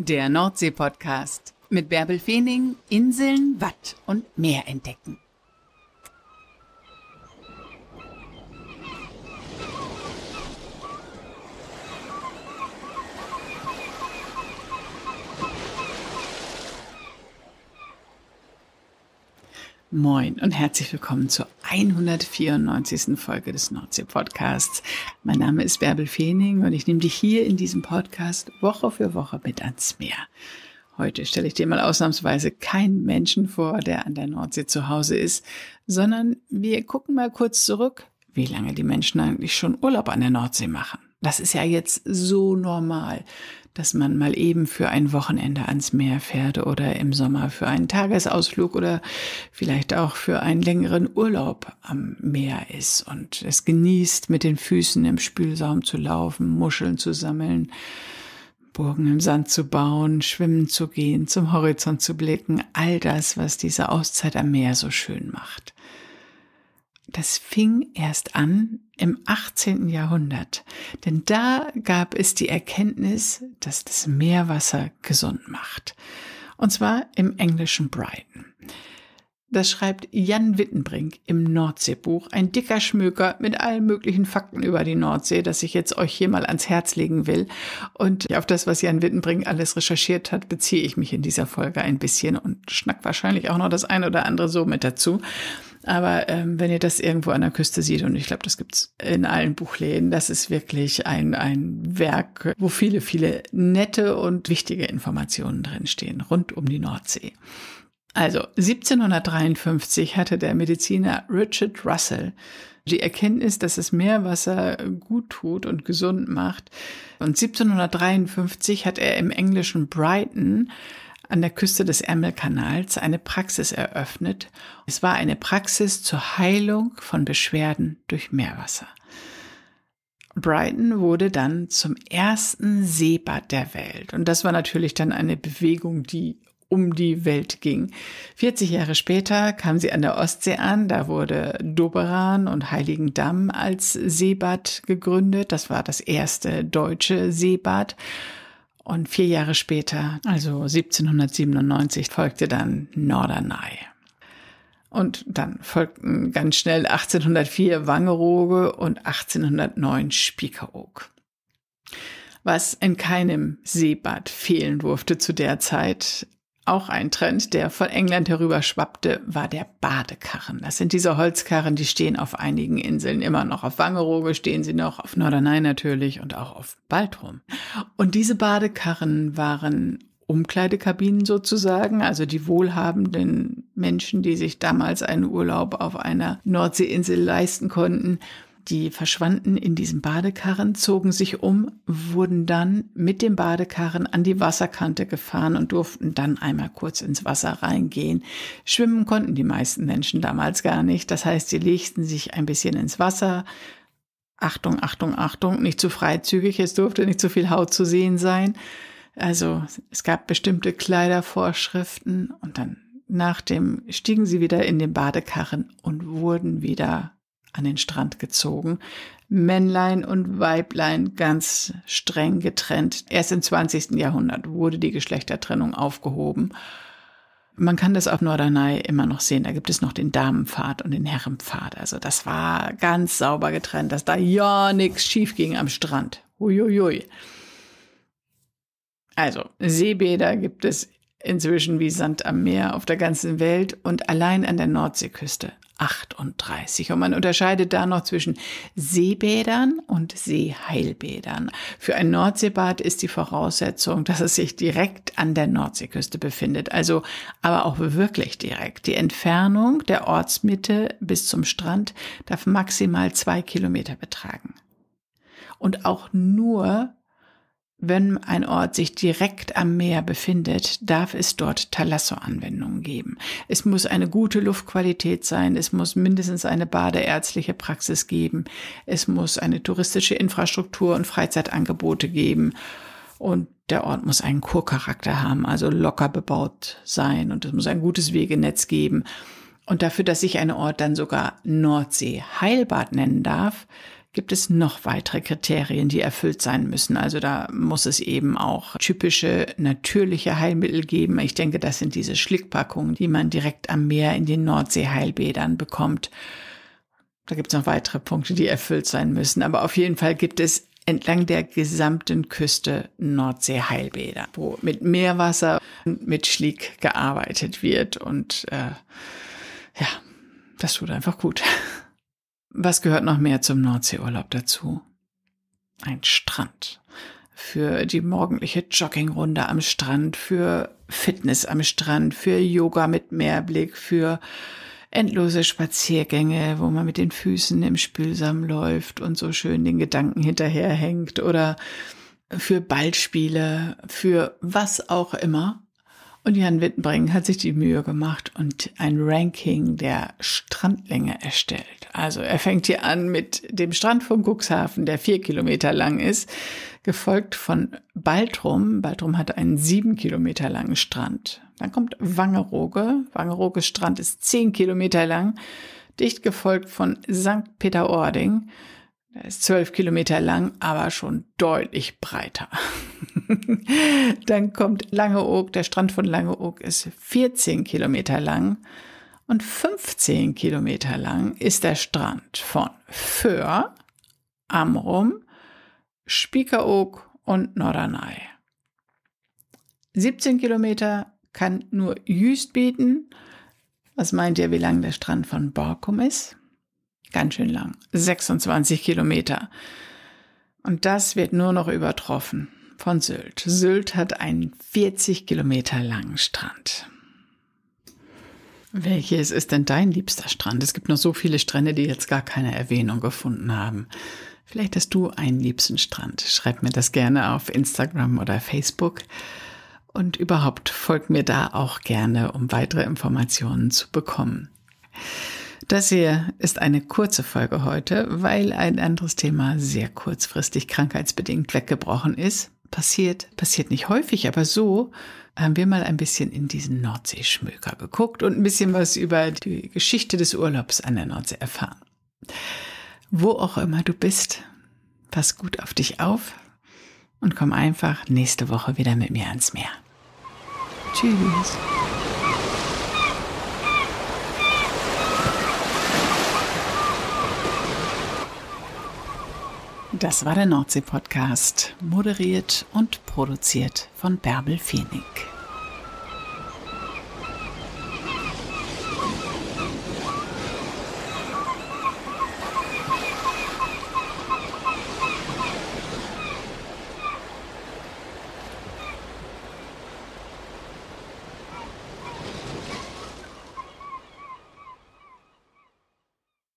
Der Nordsee-Podcast mit Bärbel Feening, Inseln, Watt und Meer entdecken. Moin und herzlich willkommen zur 194. Folge des Nordsee-Podcasts. Mein Name ist Bärbel Feening und ich nehme dich hier in diesem Podcast Woche für Woche mit ans Meer. Heute stelle ich dir mal ausnahmsweise keinen Menschen vor, der an der Nordsee zu Hause ist, sondern wir gucken mal kurz zurück, wie lange die Menschen eigentlich schon Urlaub an der Nordsee machen. Das ist ja jetzt so normal dass man mal eben für ein Wochenende ans Meer fährt oder im Sommer für einen Tagesausflug oder vielleicht auch für einen längeren Urlaub am Meer ist und es genießt, mit den Füßen im Spülsaum zu laufen, Muscheln zu sammeln, Burgen im Sand zu bauen, schwimmen zu gehen, zum Horizont zu blicken, all das, was diese Auszeit am Meer so schön macht das fing erst an im 18. Jahrhundert, denn da gab es die Erkenntnis, dass das Meerwasser gesund macht. Und zwar im englischen Brighton. Das schreibt Jan Wittenbrink im Nordseebuch, ein dicker Schmöker mit allen möglichen Fakten über die Nordsee, das ich jetzt euch hier mal ans Herz legen will. Und auf das, was Jan Wittenbrink alles recherchiert hat, beziehe ich mich in dieser Folge ein bisschen und schnack wahrscheinlich auch noch das ein oder andere so mit dazu. Aber ähm, wenn ihr das irgendwo an der Küste seht, und ich glaube, das gibt's in allen Buchläden, das ist wirklich ein, ein Werk, wo viele, viele nette und wichtige Informationen drinstehen, rund um die Nordsee. Also 1753 hatte der Mediziner Richard Russell die Erkenntnis, dass das Meerwasser gut tut und gesund macht. Und 1753 hat er im englischen Brighton an der Küste des Ärmelkanals eine Praxis eröffnet. Es war eine Praxis zur Heilung von Beschwerden durch Meerwasser. Brighton wurde dann zum ersten Seebad der Welt. Und das war natürlich dann eine Bewegung, die um die Welt ging. 40 Jahre später kam sie an der Ostsee an. Da wurde Doberan und Heiligendamm als Seebad gegründet. Das war das erste deutsche Seebad. Und vier Jahre später, also 1797, folgte dann Norderney. Und dann folgten ganz schnell 1804 Wangerooge und 1809 Spiekeroog. Was in keinem Seebad fehlen durfte zu der Zeit, auch ein Trend, der von England herüber schwappte, war der Badekarren. Das sind diese Holzkarren, die stehen auf einigen Inseln immer noch. Auf Wangerooge stehen sie noch, auf Norderney natürlich und auch auf Baltrum. Und diese Badekarren waren Umkleidekabinen sozusagen, also die wohlhabenden Menschen, die sich damals einen Urlaub auf einer Nordseeinsel leisten konnten, die verschwanden in diesem Badekarren, zogen sich um, wurden dann mit dem Badekarren an die Wasserkante gefahren und durften dann einmal kurz ins Wasser reingehen. Schwimmen konnten die meisten Menschen damals gar nicht. Das heißt, sie legten sich ein bisschen ins Wasser. Achtung, Achtung, Achtung, nicht zu freizügig, es durfte nicht zu viel Haut zu sehen sein. Also es gab bestimmte Kleidervorschriften und dann nach dem stiegen sie wieder in den Badekarren und wurden wieder an den Strand gezogen. Männlein und Weiblein ganz streng getrennt. Erst im 20. Jahrhundert wurde die Geschlechtertrennung aufgehoben. Man kann das auf Norderney immer noch sehen. Da gibt es noch den Damenpfad und den Herrenpfad. Also das war ganz sauber getrennt, dass da ja nichts schief ging am Strand. Uiuiui. Also Seebäder gibt es inzwischen wie Sand am Meer auf der ganzen Welt und allein an der Nordseeküste 38. Und man unterscheidet da noch zwischen Seebädern und Seeheilbädern. Für ein Nordseebad ist die Voraussetzung, dass es sich direkt an der Nordseeküste befindet. Also aber auch wirklich direkt. Die Entfernung der Ortsmitte bis zum Strand darf maximal zwei Kilometer betragen. Und auch nur wenn ein Ort sich direkt am Meer befindet, darf es dort Thalasso-Anwendungen geben. Es muss eine gute Luftqualität sein, es muss mindestens eine badeärztliche Praxis geben, es muss eine touristische Infrastruktur und Freizeitangebote geben und der Ort muss einen Kurcharakter haben, also locker bebaut sein und es muss ein gutes Wegenetz geben. Und dafür, dass sich ein Ort dann sogar Nordsee Heilbad nennen darf, gibt es noch weitere Kriterien, die erfüllt sein müssen. Also da muss es eben auch typische natürliche Heilmittel geben. Ich denke, das sind diese Schlickpackungen, die man direkt am Meer in den Nordseeheilbädern bekommt. Da gibt es noch weitere Punkte, die erfüllt sein müssen. Aber auf jeden Fall gibt es entlang der gesamten Küste Nordseeheilbäder, wo mit Meerwasser und mit Schlick gearbeitet wird. Und äh, ja, das tut einfach gut. Was gehört noch mehr zum Nordseeurlaub dazu? Ein Strand. Für die morgendliche Joggingrunde am Strand, für Fitness am Strand, für Yoga mit Meerblick, für endlose Spaziergänge, wo man mit den Füßen im Spülsam läuft und so schön den Gedanken hinterherhängt oder für Ballspiele, für was auch immer. Und Jan Wittenbring hat sich die Mühe gemacht und ein Ranking der Strandlänge erstellt. Also er fängt hier an mit dem Strand von Cuxhaven, der vier Kilometer lang ist, gefolgt von Baltrum. Baltrum hat einen sieben Kilometer langen Strand. Dann kommt Wangerooge. Wangerooges Strand ist zehn Kilometer lang, dicht gefolgt von St. Peter-Ording. Der ist zwölf Kilometer lang, aber schon deutlich breiter. Dann kommt Langeoog. Der Strand von Langeoog ist 14 Kilometer lang. Und 15 Kilometer lang ist der Strand von Föhr, Amrum, Spiekeroog und Norderney. 17 Kilometer kann nur Jüst bieten. Was meint ihr, wie lang der Strand von Borkum ist? Ganz schön lang. 26 Kilometer. Und das wird nur noch übertroffen von Sylt. Sylt hat einen 40 Kilometer langen Strand. Welches ist denn dein liebster Strand? Es gibt noch so viele Strände, die jetzt gar keine Erwähnung gefunden haben. Vielleicht hast du einen liebsten Strand. Schreib mir das gerne auf Instagram oder Facebook. Und überhaupt folgt mir da auch gerne, um weitere Informationen zu bekommen. Das hier ist eine kurze Folge heute, weil ein anderes Thema sehr kurzfristig krankheitsbedingt weggebrochen ist. Passiert, passiert nicht häufig, aber so haben wir mal ein bisschen in diesen Nordseeschmöker geguckt und ein bisschen was über die Geschichte des Urlaubs an der Nordsee erfahren. Wo auch immer du bist, pass gut auf dich auf und komm einfach nächste Woche wieder mit mir ans Meer. Tschüss. Das war der Nordsee-Podcast, moderiert und produziert von Bärbel Feenig.